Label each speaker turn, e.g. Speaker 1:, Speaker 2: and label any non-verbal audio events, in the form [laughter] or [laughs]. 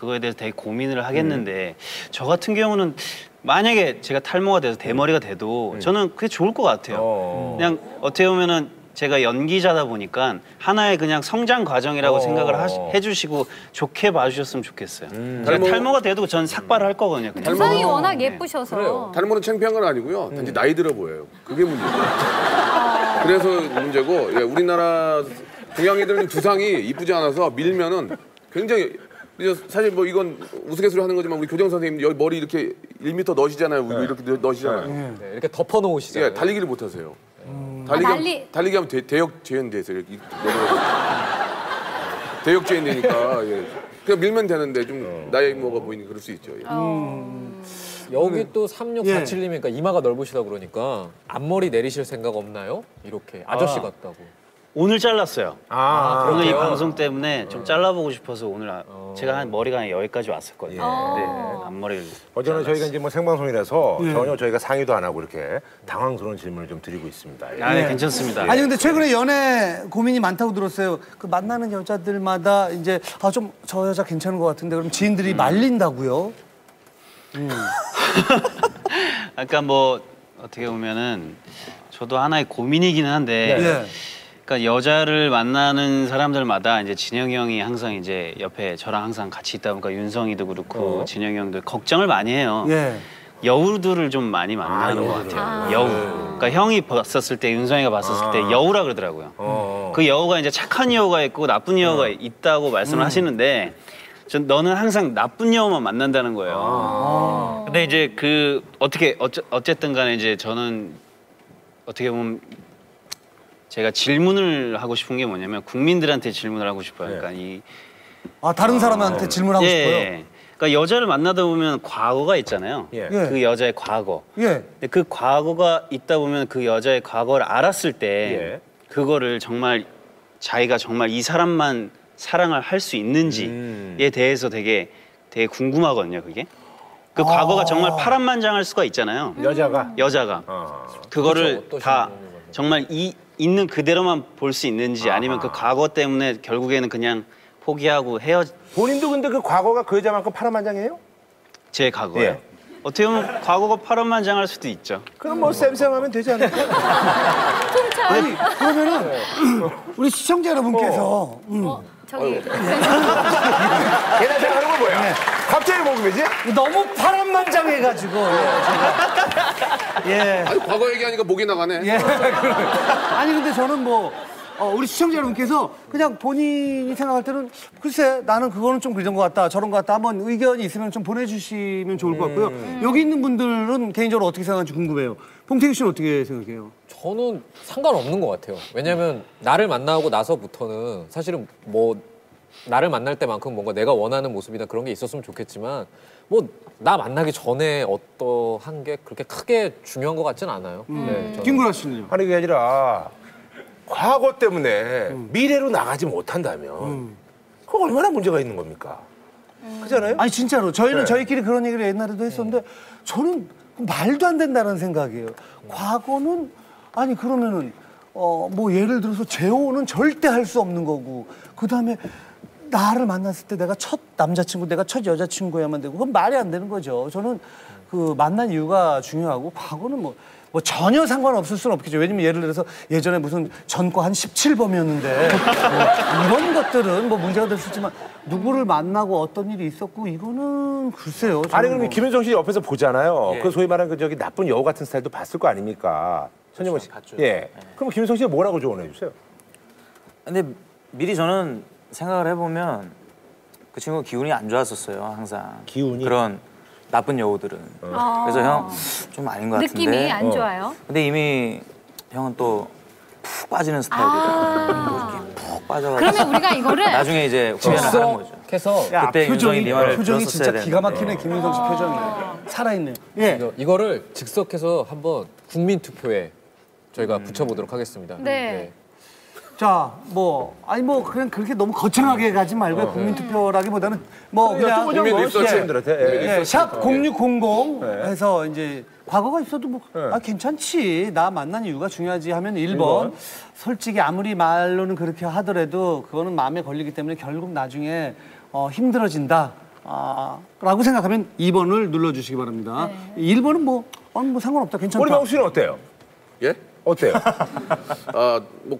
Speaker 1: 그거에 대해서 되게 고민을 하겠는데 저 같은 경우는 만약에 제가 탈모가 돼서 대머리가 돼도 저는 그게 좋을 것 같아요.
Speaker 2: 어.
Speaker 1: 그냥 어떻게 보면은 제가 연기자다 보니까 하나의 그냥 성장 과정이라고
Speaker 2: 어.
Speaker 1: 생각을 하시- 해주시고 좋게 봐주셨으면 좋겠어요.
Speaker 2: 음.
Speaker 1: 제가
Speaker 3: 탈모-
Speaker 1: 탈모가 돼도 전 삭발을 할 거거든요. 그냥.
Speaker 4: 두상이
Speaker 3: 탈모는-
Speaker 4: 워낙 예쁘셔서.
Speaker 3: 탈모는 창피한 건 아니고요. 단지 나이 들어 보여요. 그게 문제예요. 그래서 문제고 예, 우리나라 동양애들은 두상이 이쁘지 않아서 밀면은 굉장히 사실 뭐 이건 우스갯소리 하는 거지만 우리 교정 선생님 여기 머리 이렇게 1m 넣으시잖아요. 우리 이렇게 넣- 넣으시잖아요.
Speaker 5: 네, 이렇게 덮어 놓으시잖아요.
Speaker 3: 예, 달리기를 못 하세요. 달리기,
Speaker 4: 아,
Speaker 3: 하면-
Speaker 4: 달리-
Speaker 3: 달리기 하면 대, 대역 제한돼서 이렇게 [laughs] 대역 제한되니까 예. 그냥 밀면 되는데 좀 나이 먹어 보이니 그럴 수 있죠. 예.
Speaker 5: 여기 또 3647님이니까 이마가 넓으시다 그러니까 앞머리 내리실 생각 없나요? 이렇게 아저씨 같다고.
Speaker 1: 오늘 잘랐어요.
Speaker 2: 아,
Speaker 1: 오늘 이? 방송 때문에 좀 잘라보고 싶어서 오늘 아- 제가 한 머리가 여기까지 왔었거든요. 네, 앞머리를.
Speaker 2: 어제는 저희가 이제 뭐 생방송이라서 전혀 저희가 상의도 안 하고 이렇게 당황스러운 질문을 좀 드리고 있습니다. 예.
Speaker 1: 아, 네, 괜찮습니다.
Speaker 6: 아니 근데 최근에 연애 고민이 많다고 들었어요. 그 만나는 여자들마다 이제 아 좀 저 여자 괜찮은 것 같은데 그럼 지인들이 말린다고요? [laughs]
Speaker 1: 아까 뭐 어떻게 보면은 저도 하나의 고민이기는 한데
Speaker 6: 예.
Speaker 1: 그러니까 여자를 만나는 사람들마다 이제 진영이 형이 항상 이제 옆에 저랑 항상 같이 있다 보니까 윤성이도 그렇고 진영이 형도 걱정을 많이 해요.
Speaker 6: 예.
Speaker 1: 여우들을 좀 많이 만나는 것 같아요. 여우. 그러니까 형이 봤었을 때 윤성이가 봤었을 때 여우라 그러더라고요.
Speaker 2: 어.
Speaker 1: 그 여우가 이제 착한 여우가 있고 나쁜 여우가 있다고 말씀을 하시는데 전 너는 항상 나쁜 여우만 만난다는 거예요. 근데 이제 그 어떻게 어쩌, 어쨌든 간에 이제 저는 어떻게 보면 제가 질문을 하고 싶은 게 뭐냐면 국민들한테 질문을 하고 싶어요. 그러니까 이
Speaker 6: 아 다른 사람한테 질문하고 싶어요.
Speaker 1: 예. 그러니까 여자를 만나다 보면 과거가 있잖아요.
Speaker 2: 예.
Speaker 6: 예.
Speaker 1: 그 여자의 과거.
Speaker 6: 예.
Speaker 1: 근데 그 과거가 있다 보면 그 여자의 과거를 알았을 때
Speaker 2: 예.
Speaker 1: 그거를 정말 자기가 정말 이 사람만 사랑을 할 수 있는지에
Speaker 2: 음.
Speaker 1: 대해서 되게 되게 궁금하거든요. 그게 그
Speaker 6: 아.
Speaker 1: 과거가 정말 파란만장할 수가 있잖아요.
Speaker 2: 여자가
Speaker 1: 여자가
Speaker 2: 어.
Speaker 1: 그거를
Speaker 5: 그렇죠.
Speaker 1: 다 정말 이 있는 그대로만 볼 수 있는지 아니면 그 과거 때문에 결국에는 그냥 포기하고 헤어
Speaker 2: 본인도 근데 그 과거가 그 여자만큼 파란만장해요?
Speaker 1: 제 과거요.
Speaker 2: 예.
Speaker 1: 어떻게 보면 과거가 파란만장할 수도 있죠.
Speaker 2: 그럼 뭐 쌤쌤하면 되지 않을까?
Speaker 6: 아니 그러면은 우리 시청자 여러분께서 음,
Speaker 4: 어, 저기
Speaker 2: 걔네 생각하는 건 뭐야? 갑자기 먹으면지?
Speaker 6: 너무 파란만장해가지고 예. 예.
Speaker 3: 아니 과거 얘기하니까 목이 나가네.
Speaker 6: 예. 아니 근데 저는 뭐 어, 우리 시청자 여러분께서 그냥 본인이 생각할 때는 글쎄 나는 그거는 좀 그런 것 같다 저런 것 같다 한번 의견이 있으면 좀 보내주시면 좋을 것 같고요. 여기 있는 분들은 개인적으로 어떻게 생각하는지 궁금해요. 봉태규 씨는 어떻게 생각해요?
Speaker 5: 저는 상관없는 것 같아요. 왜냐면 나를 만나고 나서부터는 사실은 뭐 나를 만날 때만큼 뭔가 내가 원하는 모습이나 그런 게 있었으면 좋겠지만 뭐 나 만나기 전에 어떠한 게 그렇게 크게 중요한 것 같진 않아요. 네, 저는.
Speaker 6: 김구라 씨는요?
Speaker 2: 아니 그게 아니라 과거 때문에 미래로 나가지 못한다면 그거 얼마나 문제가 있는 겁니까? 그잖아요?
Speaker 6: 아니 진짜로 저희는
Speaker 2: 네.
Speaker 6: 저희끼리 그런 얘기를 옛날에도 했었는데 저는 말도 안 된다는 생각이에요. 과거는 아니 그러면은 어 뭐 예를 들어서 재혼은 절대 할 수 없는 거고 그 다음에 나를 만났을 때 내가 첫 남자친구 내가 첫 여자친구야만 되고 그건 말이 안 되는 거죠. 저는 그 만난 이유가 중요하고 과거는 뭐. 뭐 전혀 상관없을 수는 없겠죠. 왜냐면 예를 들어서 예전에 무슨 전과 한 17범이었는데 뭐 이런 것들은 뭐 문제가 될 수 있지만 누구를 만나고 어떤 일이 있었고 이거는 글쎄요.
Speaker 2: 아니 그럼
Speaker 6: 뭐.
Speaker 2: 김현정 씨 옆에서 보잖아요.
Speaker 1: 예.
Speaker 2: 그 소위 말하는 그 저기 나쁜 여우 같은 스타일도 봤을 거 아닙니까? 천정원 씨.
Speaker 1: 봤죠.
Speaker 2: 예. 그럼 김현정 씨가 뭐라고 조언해 주세요?
Speaker 7: 근데 미리 저는 생각을 해보면 그 친구 기운이 안 좋았었어요 항상
Speaker 2: 기운이?
Speaker 7: 그런 나쁜 여우들은 그래서 형 좀 아닌 것 같은데
Speaker 4: 느낌이 안
Speaker 2: 어.
Speaker 4: 좋아요.
Speaker 7: 근데 이미 형은 또 푹 빠지는 스타일이라 또 이렇게 푹 빠져가지고
Speaker 4: 그러면 우리가 이거를
Speaker 7: 나중에 이제 후회를 하는 거죠
Speaker 5: 해서
Speaker 6: 야,
Speaker 7: 그때
Speaker 6: 표정이
Speaker 7: 네
Speaker 6: 표정이 진짜 기가 막히네. 김윤성 씨 표정이 살아있네. 예.
Speaker 5: 이거, 이거를 즉석해서 한번 국민 투표에 저희가 붙여보도록 하겠습니다.
Speaker 4: 네.
Speaker 6: 자, 뭐 아니 뭐 그냥 그렇게 너무 거창하게 가지 말고 요 국민 투표라기보다는 뭐 그냥
Speaker 2: 여쭤보자고
Speaker 3: 국민 리서치.
Speaker 2: 시민들한테. 예.
Speaker 6: 예, 샵 0600
Speaker 2: 네.
Speaker 6: 해서 이제 과거가 있어도 뭐 아 괜찮지 나 만난 이유가 중요하지 하면 1번 솔직히 아무리 말로는 그렇게 하더라도 그거는 마음에 걸리기 때문에 결국 나중에 어, 힘들어진다 아, 라고 생각하면 2번을 눌러 주시기 바랍니다. 1번은 뭐, 어, 뭐 상관없다. 괜찮다.
Speaker 2: 우리 명수 씨는 어때요?
Speaker 3: 예?
Speaker 2: 어때요? [laughs]
Speaker 3: 아, 뭐